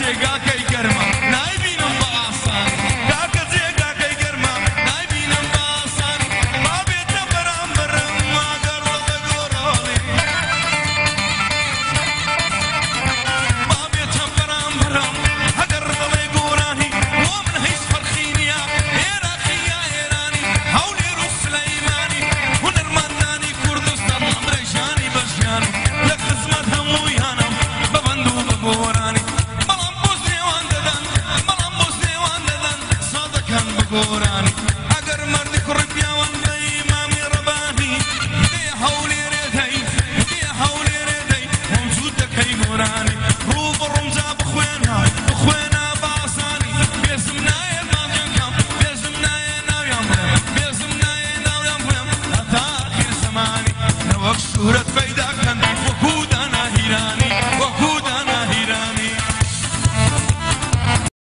chegar quem come before